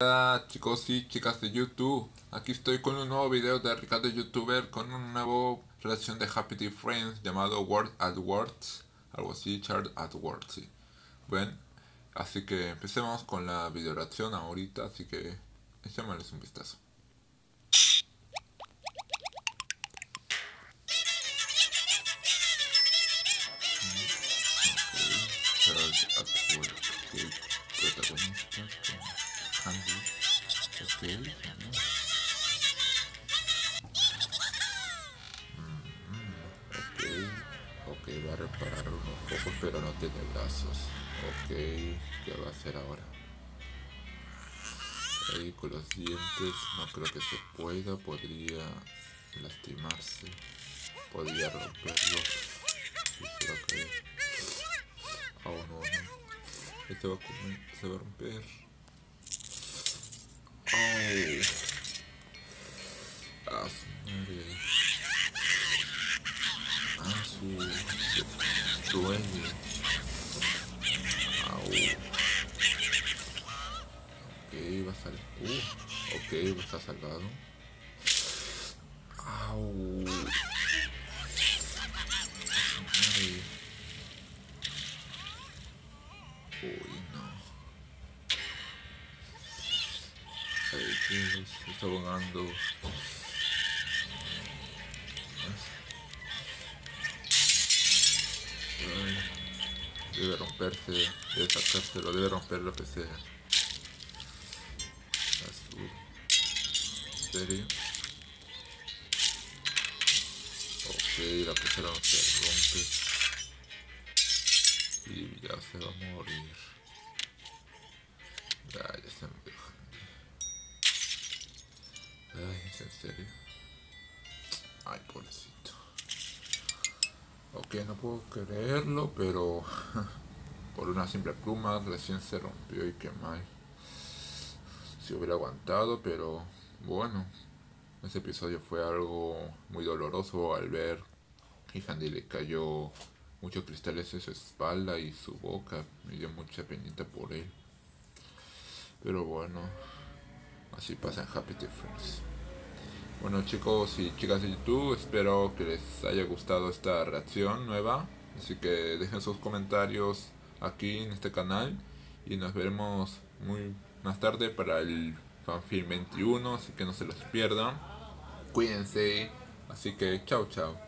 Hola chicos y chicas de YouTube, aquí estoy con un nuevo video de Ricardo YouTuber con una nueva relación de Happy Friends llamado Word AdWords, algo así, Chart AdWords, sí. Bueno, así que empecemos con la video reacción ahorita, así que echémosles un vistazo. ok. Reparar unos pocos, pero no tiene brazos. Ok, ¿qué va a hacer ahora? Ahí con los dientes no creo que se pueda, podría lastimarse, podría romperlo. Y a. Oh no, no. Este va a comer, se va a romper. Ok, a estar salvado. Au. Uy, no. se está ahogando. Debe romperse, debe sacárselo, debe romper lo que sea. Azul. ¿En serio? Ok, la pecera no se rompe. Y ya se va a morir. Ya, ya se me dejó. Ay, ¿es en serio? Ay, pobrecito. Ok, no puedo creerlo, pero por una simple pluma recién se rompió y qué mal. Si hubiera aguantado, pero bueno. Ese episodio fue algo muy doloroso al ver que Handy le cayó muchos cristales en su espalda y su boca. Me dio mucha penita por él. Pero bueno, así pasa en Happy Friends. Bueno chicos y chicas de YouTube, espero que les haya gustado esta reacción nueva. Así que dejen sus comentarios aquí en este canal y nos veremos muy más tarde para el fanfilm 21, así que no se los pierdan. Cuídense, así que chao chao.